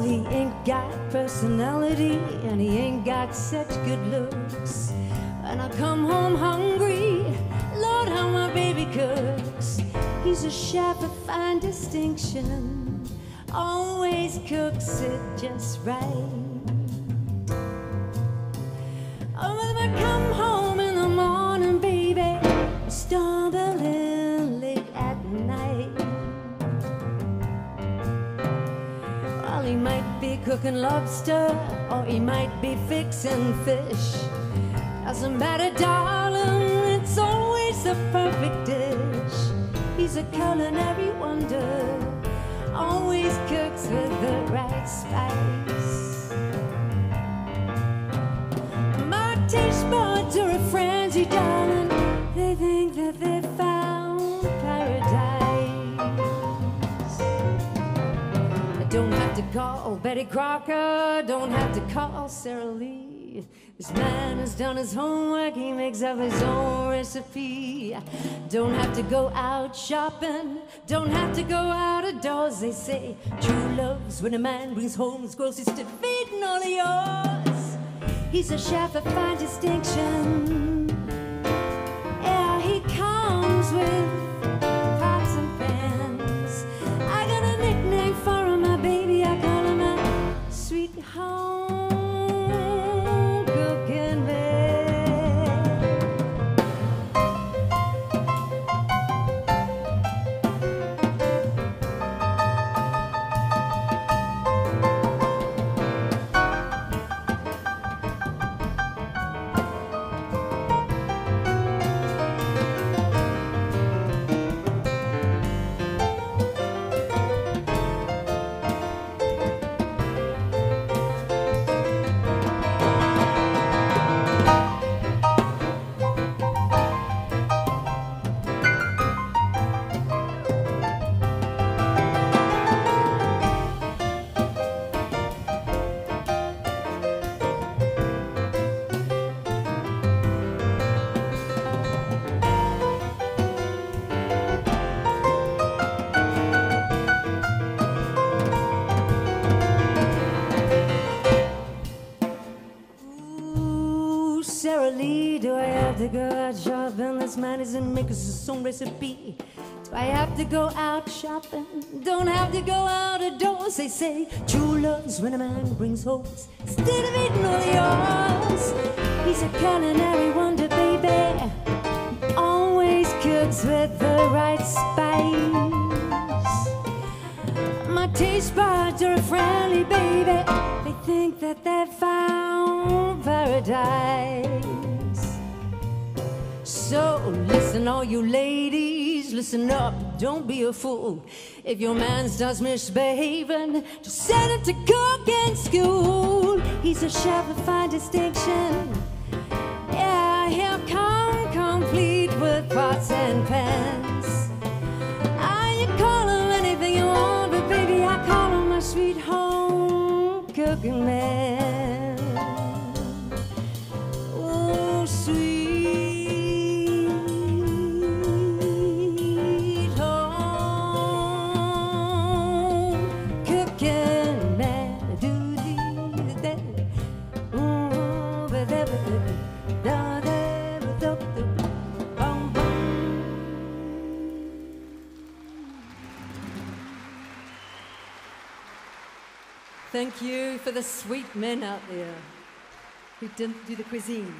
he ain't got personality and he ain't got such good looks. And I come home hungry, Lord, how my baby cooks. He's a chef of fine distinction, always cooks it just right. Cooking lobster, or he might be fixing fish. Doesn't matter, darling, it's always the perfect dish. He's a culinary wonder, always cooks with the right spice. My taste buds are a frenzy, darling. Call Betty Crocker, don't have to call Sara Lee. This man has done his homework, he makes up his own recipe. Don't have to go out shopping, don't have to go out of doors. They say true love's when a man brings home his groceries to feed and all of yours. He's a chef of fine distinction. Yeah, he comes with Lee, do I have to go out shopping? This man isn't making his own recipe. Do I have to go out shopping? Don't have to go out of doors. They say true love's when a man brings home instead of eating all yours. He's a culinary wonder, baby. Always cooks with the right spice. My taste buds are friendly, baby. They think that they've found paradise. So listen, all you ladies, listen up. Don't be a fool. If your man starts misbehaving, just send him to cooking school. He's a chef of fine distinction. Yeah, he'll come complete with pots and pans. Home cooking Thank you for the sweet men out there who didn't do the cuisine.